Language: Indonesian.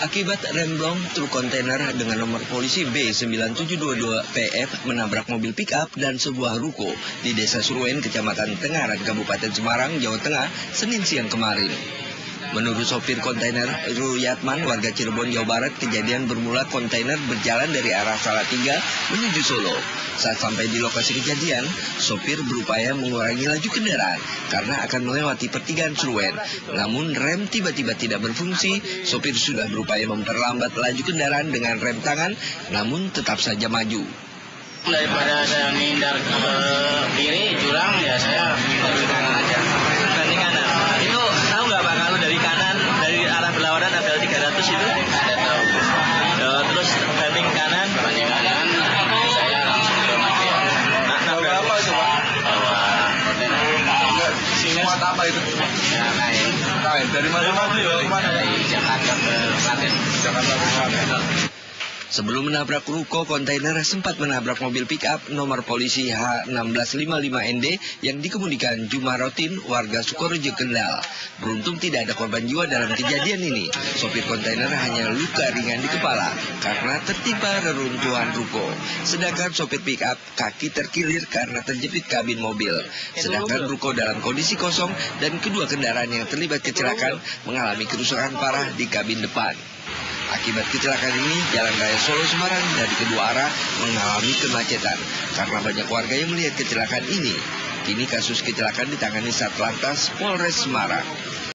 Akibat remblong, truk kontainer dengan nomor polisi B9722PF menabrak mobil pick-up dan sebuah ruko di Desa Suruen, Kecamatan Tengaran, Kabupaten Semarang, Jawa Tengah, Senin siang kemarin. Menurut sopir kontainer Ruyatman warga Cirebon, Jawa Barat, kejadian bermula kontainer berjalan dari arah Salatiga menuju Solo. Saat sampai di lokasi kejadian, sopir berupaya mengurangi laju kendaraan karena akan melewati pertigaan Suruen. Namun rem tiba-tiba tidak berfungsi, sopir sudah berupaya memperlambat laju kendaraan dengan rem tangan, namun tetap saja maju. daripada saya menghindar ke kiri jurang ya saya Muat apa itu? kain Kain. Dari mana dari Jakarta Sebelum menabrak ruko, kontainer sempat menabrak mobil pick-up nomor polisi H1655ND yang dikemudikan Jumarotin warga Sukorejo Kendal. Beruntung tidak ada korban jiwa dalam kejadian ini. Sopir kontainer hanya luka ringan di kepala karena tertimpa reruntuhan ruko. Sedangkan sopir pick-up kaki terkilir karena terjepit kabin mobil. Sedangkan ruko dalam kondisi kosong dan kedua kendaraan yang terlibat kecelakaan mengalami kerusakan parah di kabin depan. Akibat kecelakaan ini, Jalan Raya Solo Semarang dari kedua arah mengalami kemacetan karena banyak warga yang melihat kecelakaan ini. Kini kasus kecelakaan ditangani Satlantas Polres Semarang.